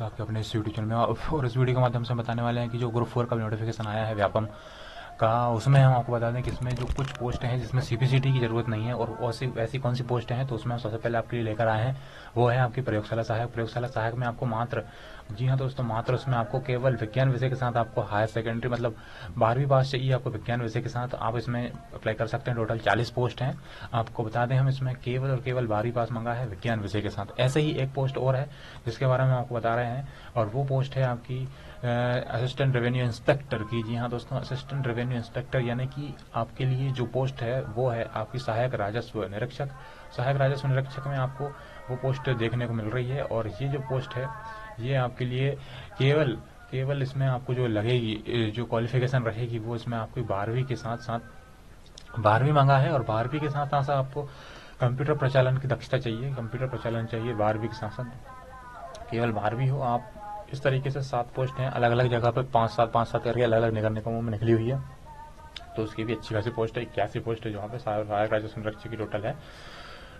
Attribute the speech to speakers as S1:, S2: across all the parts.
S1: तो आपके अपने इस यूट्यूब चैनल में और इस वीडियो के माध्यम से बताने वाले हैं कि जो ग्रुप फोर का नोटिफिकेशन आया है व्यापम का, उसमें हम आपको बता दें कि इसमें जो कुछ पोस्ट हैं जिसमें सीपीसीटी की ज़रूरत नहीं है और ऐसी ऐसी कौन सी पोस्ट हैं तो उसमें हम सबसे पहले आपके लिए लेकर आए हैं। वो है आपकी प्रयोगशाला सहायक। प्रयोगशाला सहायक में आपको मात्र जी हाँ दोस्तों मात्र उसमें आपको केवल विज्ञान विषय के साथ आपको हायर सेकेंडरी मतलब बारहवीं पास चाहिए आपको विज्ञान विषय के साथ, आप इसमें अप्लाई कर सकते हैं। टोटल चालीस पोस्ट हैं। आपको बता दें, हम इसमें केवल और केवल बारहवीं पास मंगा है विज्ञान विषय के साथ। ऐसे ही एक पोस्ट और है, जिसके बारे में आपको बता रहे हैं। और वो पोस्ट है आपकी असिस्टेंट रेवेन्यू इंस्पेक्टर की। जी हाँ दोस्तों असिस्टेंट रेवेन्यू इंस्पेक्टर यानी कि आपके लिए जो पोस्ट है, वो है आपकी सहायक राजस्व निरीक्षक। सहायक राजस्व निरीक्षक में आपको वो पोस्ट देखने को मिल रही है। और ये जो पोस्ट है ये आपके लिए केवल केवल इसमें आपको जो लगेगी जो क्वालिफिकेशन रहेगी, वो इसमें आपकी बारहवीं के साथ साथ, बारहवीं मांगा है और बारहवीं के साथ साथ आपको कंप्यूटर प्रचालन की दक्षता चाहिए कंप्यूटर प्रचालन चाहिए बारहवीं के साथ साथ। केवल बारहवीं हो, आप इस तरीके से सात पोस्ट हैं अलग अलग जगह पर पाँच सात पाँच सात करके अलग अलग निगम निगमों में निकली हुई है। तो उसकी भी अच्छी खासी पोस्ट है, इक्यासी पोस्ट है जहाँ पे सहायक राज्य संरक्षक की टोटल है।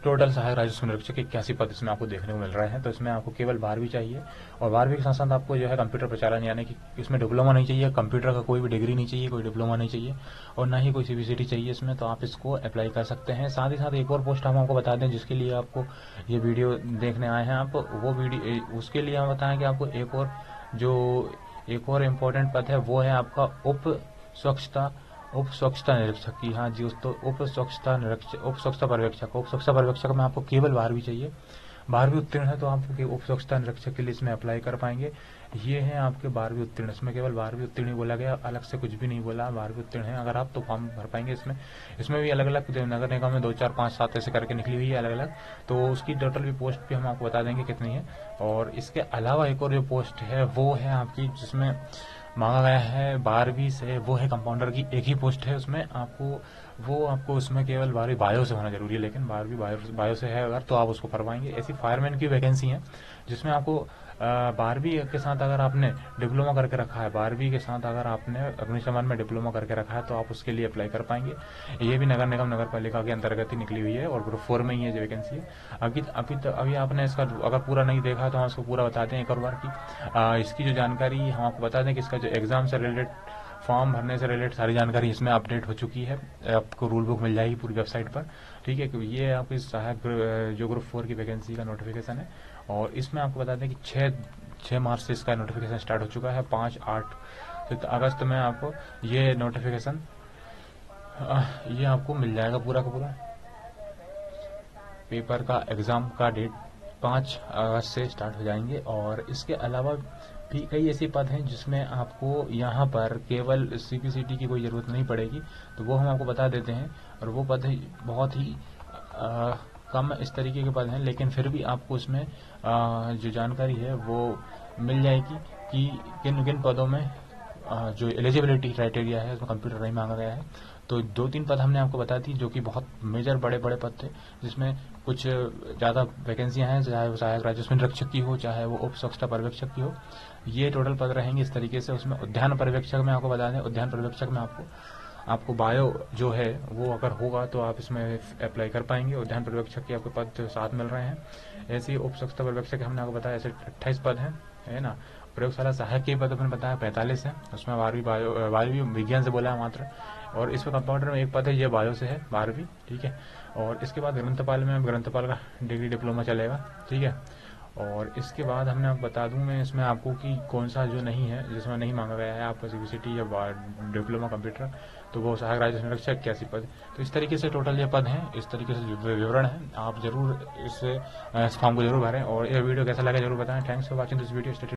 S1: टोटल सहायक राजस्व निरीक्षक इक्यासी पद इसमें आपको देखने को मिल रहे हैं। तो इसमें आपको केवल बारहवीं चाहिए और बारहवीं के साथ साथ आपको जो है कंप्यूटर प्रचालन, यानी कि इसमें डिप्लोमा नहीं चाहिए, कंप्यूटर का कोई भी डिग्री नहीं चाहिए, कोई डिप्लोमा नहीं चाहिए और ना ही कोई सीबीसीटी चाहिए इसमें। तो आप इसको अप्लाई कर सकते हैं। साथ ही साथ एक और पोस्ट हम आपको बता दें, जिसके लिए आपको ये वीडियो देखने आए हैं आप, वो वीडियो उसके लिए हम बताएँ कि आपको एक और, जो एक और इम्पोर्टेंट पद है, वो है आपका उप स्वच्छता उप स्वच्छता निरीक्षक की। हाँ जी तो उप स्वच्छता निरीक्षक उप स्वच्छता पर्यवेक्षक। उप स्वच्छता पर्यवेक्षक में आपको केवल बारहवीं चाहिए। बारहवीं उत्तीर्ण है तो आप उप स्वच्छता निरीक्षक के लिए इसमें अप्लाई कर पाएँगे। ये है आपके बारहवीं उत्तीर्ण। इसमें केवल बारहवीं उत्तीर्ण ही बोला गया, अलग से कुछ भी नहीं बोला बारहवीं उत्तीर्ण है। अगर आप तो फॉर्म भर पाएँगे इसमें। इसमें भी अलग अलग नगर निगम में दो चार पाँच, सात ऐसे करके निकली हुई है अलग अलग तो उसकी टोटल भी पोस्ट भी हम आपको बता देंगे कितनी है। और इसके अलावा एक और जो पोस्ट है, वो है आपकी जिसमें मांगा गया है बारहवीं से वो है कंपाउंडर की एक ही पोस्ट है उसमें। आपको वो आपको उसमें केवल बारहवीं बायो से होना ज़रूरी है लेकिन बारहवीं बायो, बायो से है अगर तो आप उसको करवाएँगे ऐसी फायरमैन की वैकेंसी है जिसमें आपको बारहवीं के साथ अगर आपने डिप्लोमा करके रखा है, बारहवीं के साथ अगर आपने अग्निशमन में डिप्लोमा करके रखा है तो आप उसके लिए अप्लाई कर पाएँगे। ये भी नगर निगम, नगर पालिका के अंतर्गत ही निकली हुई है और ग्रुप फोर में ही है जो वैकेंसी है। अभी अभी तो अभी आपने इसका, अगर पूरा नहीं देखा तो हम उसको पूरा बताते हैं एक और बार की इसकी जो जानकारी हम आपको बता दें कि इसका जो एग्ज़ाम से रिलेटेड फॉर्म भरने से रिलेटेड सारी जानकारी इसमें अपडेट हो चुकी है। आपको रूल बुक मिल जाएगी पूरी वेबसाइट पर। ठीक है ये आपकी सहायक जो ग्रुप फोर की वैकेंसी का नोटिफिकेशन है, और इसमें आपको बता दें कि छः छः मार्च से इसका नोटिफिकेशन स्टार्ट हो चुका है, पाँच, आठ अगस्त में आपको ये नोटिफिकेशन ये आपको मिल जाएगा पूरा का पूरा। पेपर का एग्ज़ाम का डेट पाँच अगस्त से स्टार्ट हो जाएँगे और इसके अलावा भी कई ऐसे पद हैं जिसमें आपको यहाँ पर केवल सीपीसीटी की कोई ज़रूरत नहीं पड़ेगी। तो वो हम आपको बता देते हैं और वो पद बहुत ही आ, कम इस तरीके के पद हैं लेकिन फिर भी आपको उसमें आ, जो जानकारी है वो मिल जाएगी कि किन किन पदों में जो एलिजिबिलिटी क्राइटेरिया है, उसमें कंप्यूटर नहीं मांगा गया है। तो दो तीन पद हमने आपको बता दी, जो कि बहुत मेजर बड़े बड़े पद थे, जिसमें कुछ ज़्यादा वैकेंसियाँ हैं, चाहे वो सहायक राजस्व निरीक्षक की हो, चाहे वो उप स्वच्छता पर्यवेक्षक की हो। ये टोटल पद रहेंगे इस तरीके से उसमें उद्यान पर्यवेक्षक में आपको बता दें, उद्यान पर्यवेक्षक में आपको आपको बायो जो है, वो अगर होगा तो आप इसमें अप्लाई कर पाएँगे उद्यान पर्यवेक्षक के आपको पद साथ मिल रहे हैं। ऐसे उप स्वच्छता पर्यवेक्षक हमने आपको बताया, ऐसे अट्ठाईस पद हैं, है ना? प्रयोगशाला सहायक के पद अपने बताया, पैंतालीस है। उसमें बारहवीं बायो बारहवीं विज्ञान से बोला है मात्र। और इसमें कंपाउंडर में एक पद है, ये बायो से है, बारहवीं, ठीक है? और इसके बाद ग्रंथपाल में, ग्रंथपाल का डिग्री डिप्लोमा चलेगा, ठीक है? और इसके बाद हमने आप बता दूँ मैं इसमें आपको कि कौन सा जो नहीं है, जिसमें नहीं मांगा गया है आपका सी सी या डिप्लोमा कंप्यूटर तो वो सहायक राज्य संरक्षक कैसी पद। तो इस तरीके से टोटल ये पद हैं, इस तरीके से विवरण है, आप ज़रूर इस फॉर्म को ज़रूर भरें और यह वीडियो कैसा लगा ज़रूर बताएँ। Thanks for watching this video